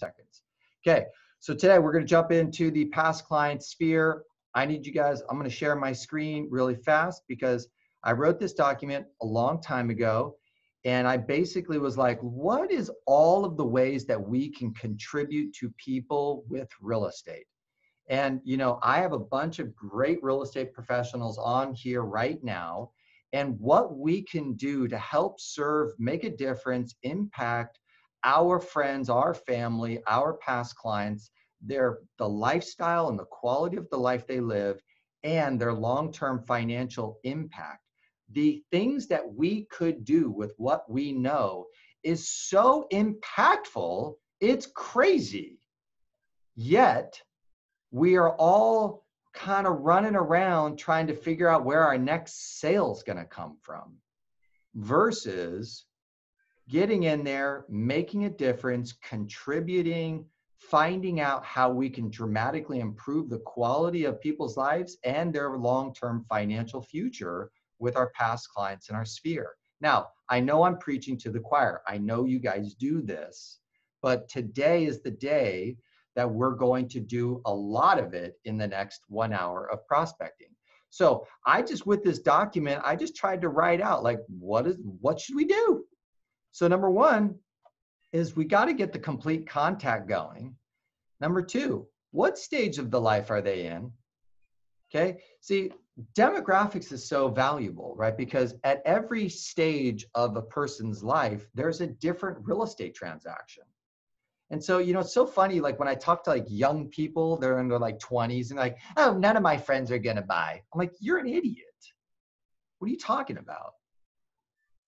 seconds. Okay, so today we're going to jump into the past client sphere. I need you guys, I'm going to share my screen really fast because I wrote this document a long time ago and I basically was like, what is all of the ways that we can contribute to people with real estate? And, you know, I have a bunch of great real estate professionals on here right now. And what we can do to help serve, make a difference, impact our friends, our family, our past clients, their the lifestyle and the quality of the life they live, and their long-term financial impact the things that we could do with what we know is so impactful, it's crazy. Yet, we are all kind of running around trying to figure out where our next sale is going to come from versus getting in there, making a difference, contributing, finding out how we can dramatically improve the quality of people's lives and their long term financial future with our past clients in our sphere. Now, I know I'm preaching to the choir. I know you guys do this, but today is the day that we're going to do a lot of it in the next one hour of prospecting. So I just, with this document, I just tried to write out like, what is, what should we do? So number one is we got to get the complete contact going. Number two, what stage of the life are they in? Okay. See, demographics is so valuable, right? Because at every stage of a person's life, there's a different real estate transaction. And so, you know, it's so funny. Like when I talk to like young people, they're in their like 20s and like, oh, none of my friends are going to buy. I'm like, you're an idiot. What are you talking about?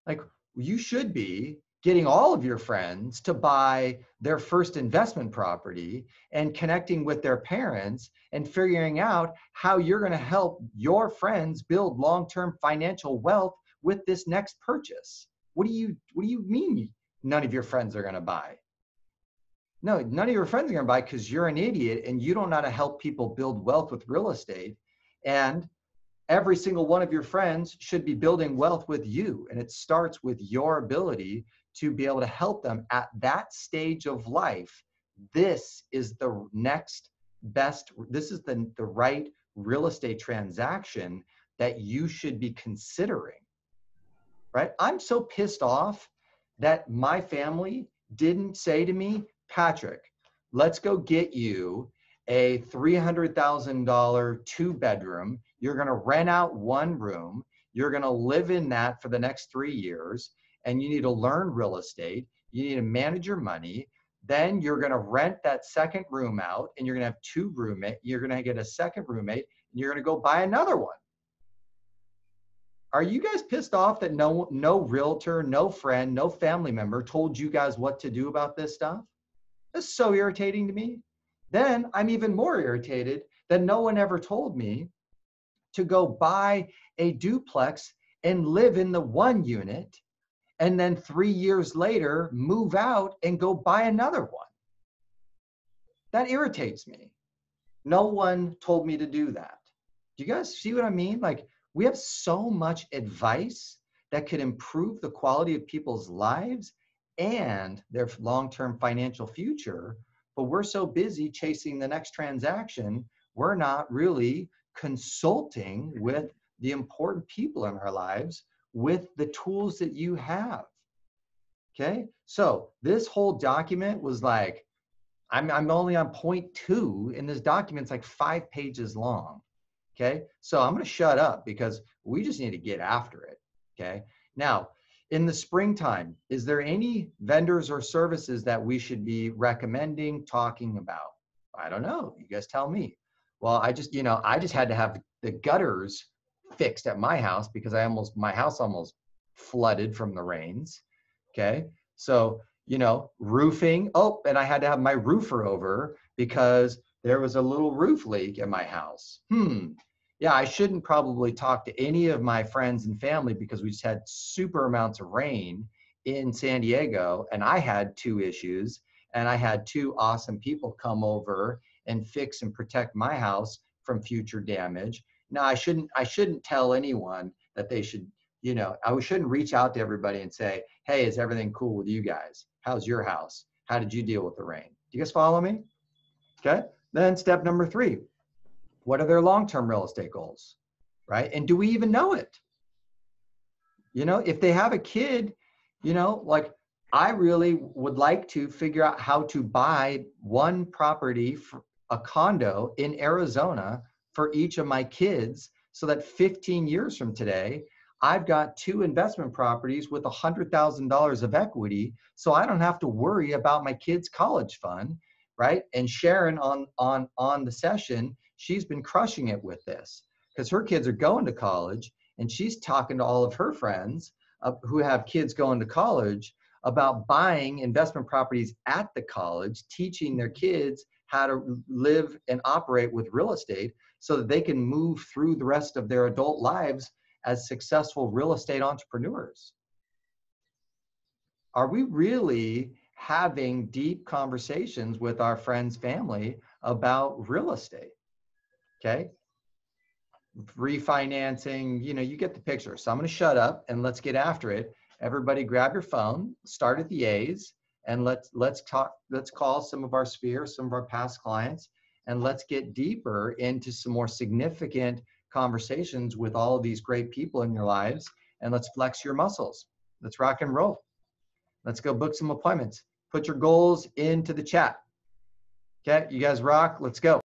Like, you should be getting all of your friends to buy their first investment property and connecting with their parents and figuring out how you're going to help your friends build long-term financial wealth with this next purchase. What do you what do you mean none of your friends are going to buy? No, none of your friends are going to buy because you're an idiot and you don't know how to help people build wealth with real estate. And every single one of your friends should be building wealth with you. And it starts with your ability to be able to help them at that stage of life this is the next best this is the, the right real estate transaction that you should be considering right i'm so pissed off that my family didn't say to me patrick let's go get you a $300000 two bedroom you're going to rent out one room you're going to live in that for the next three years and you need to learn real estate. You need to manage your money. Then you're going to rent that second room out and you're going to have two roommates. You're going to get a second roommate and you're going to go buy another one. Are you guys pissed off that no no realtor, no friend, no family member told you guys what to do about this stuff? That's so irritating to me. Then I'm even more irritated that no one ever told me to go buy a duplex and live in the one unit and then three years later move out and go buy another one. That irritates me. No one told me to do that. Do you guys see what I mean? Like, we have so much advice that could improve the quality of people's lives and their long term financial future, but we're so busy chasing the next transaction, we're not really consulting with the important people in our lives with the tools that you have. Okay, so this whole document was like, I'm, I'm only on point two, and this document's like five pages long. Okay, so I'm gonna shut up because we just need to get after it. Okay, now in the springtime, is there any vendors or services that we should be recommending, talking about? I don't know. You guys tell me. Well, I just, you know, I just had to have the gutters fixed at my house because I almost my house almost flooded from the rains. Okay. So, you know, roofing. Oh, and I had to have my roofer over because there was a little roof leak in my house. Hmm. Yeah, I shouldn't probably talk to any of my friends and family because we just had super amounts of rain in San Diego and I had two issues and I had two awesome people come over and fix and protect my house from future damage Now I shouldn't, I shouldn't tell anyone that they should, you know, I shouldn't reach out to everybody and say, hey, is everything cool with you guys? How's your house? How did you deal with the rain? Do you guys follow me? Okay. Then step number three, what are their long-term real estate goals? Right. And do we even know it? You know, if they have a kid, you know, like I really would like to figure out how to buy one property, for a condo in Arizona for each of my kids so that 15 years from today, I've got two investment properties with $100,000 of equity, so I don't have to worry about my kids' college fund, right? And Sharon on on on the session, she's been crushing it with this because her kids are going to college, and she's talking to all of her friends uh, who have kids going to college about buying investment properties at the college, teaching their kids how to live and operate with real estate so that they can move through the rest of their adult lives as successful real estate entrepreneurs? Are we really having deep conversations with our friends, family about real estate? Okay. Refinancing, you know, you get the picture. So I'm going to shut up and let's get after it. Everybody grab your phone, start at the A's, and let's let's talk let's call some of our sphere some of our past clients and let's get deeper into some more significant conversations with all of these great people in your lives and let's flex your muscles. Let's rock and roll. Let's go book some appointments. Put your goals into the chat. Okay, you guys rock. Let's go.